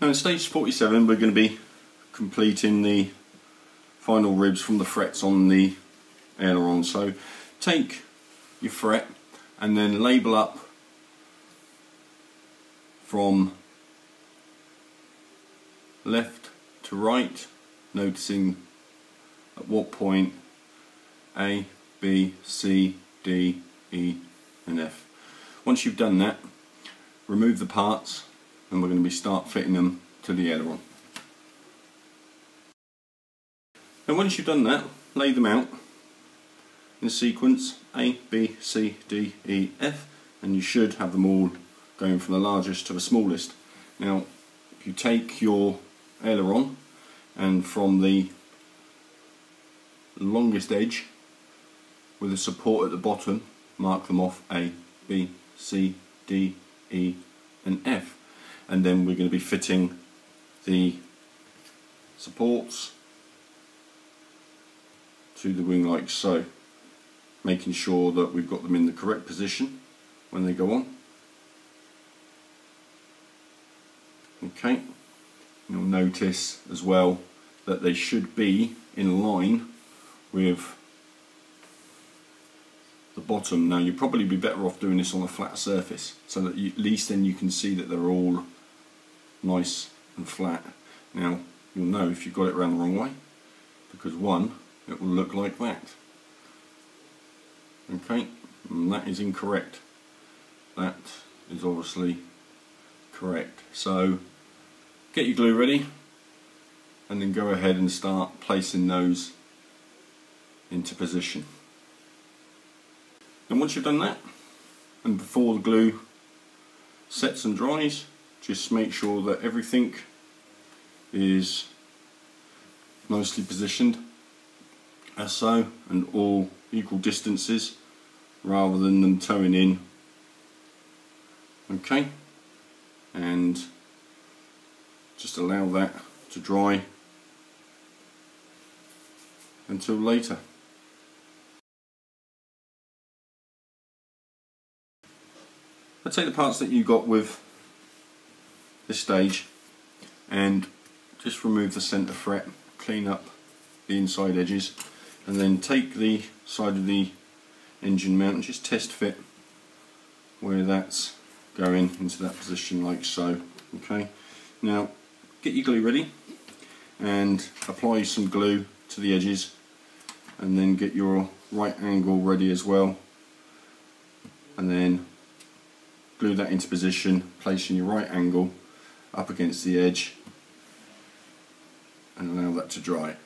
Now in stage 47 we're going to be completing the final ribs from the frets on the aileron. So take your fret and then label up from left to right noticing at what point A, B, C, D, E and F. Once you've done that remove the parts and we're going to be start fitting them to the aileron. And once you've done that lay them out in sequence A, B, C, D, E, F and you should have them all going from the largest to the smallest. Now if you take your aileron and from the longest edge with a support at the bottom mark them off A, B, C, D, E and F and then we're going to be fitting the supports to the wing like so making sure that we've got them in the correct position when they go on. Okay. You'll notice as well that they should be in line with the bottom. Now you'd probably be better off doing this on a flat surface so that you, at least then you can see that they're all nice and flat. Now you'll know if you've got it around the wrong way because one, it will look like that. Okay, and that is incorrect. That is obviously correct. So get your glue ready and then go ahead and start placing those into position. And once you've done that, and before the glue sets and dries, just make sure that everything is nicely positioned as so and all equal distances rather than them toeing in. Okay? And just allow that to dry until later. I'll take the parts that you got with this stage and just remove the centre fret, clean up the inside edges and then take the side of the engine mount and just test fit where that's going into that position like so. Okay. Now get your glue ready and apply some glue to the edges and then get your right angle ready as well and then glue that into position, placing your right angle up against the edge and allow that to dry.